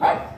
Right?